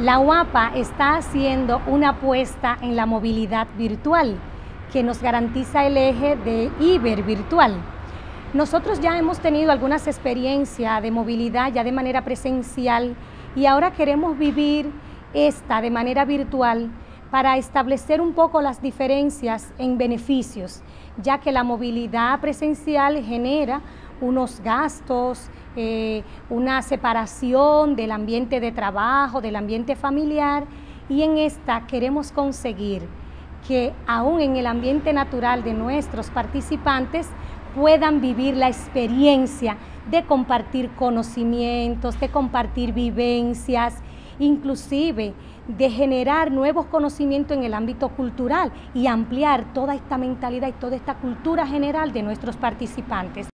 La UAPA está haciendo una apuesta en la movilidad virtual que nos garantiza el eje de Iber virtual. Nosotros ya hemos tenido algunas experiencias de movilidad ya de manera presencial y ahora queremos vivir esta de manera virtual para establecer un poco las diferencias en beneficios, ya que la movilidad presencial genera unos gastos, eh, una separación del ambiente de trabajo, del ambiente familiar, y en esta queremos conseguir que aún en el ambiente natural de nuestros participantes puedan vivir la experiencia de compartir conocimientos, de compartir vivencias, inclusive de generar nuevos conocimientos en el ámbito cultural y ampliar toda esta mentalidad y toda esta cultura general de nuestros participantes.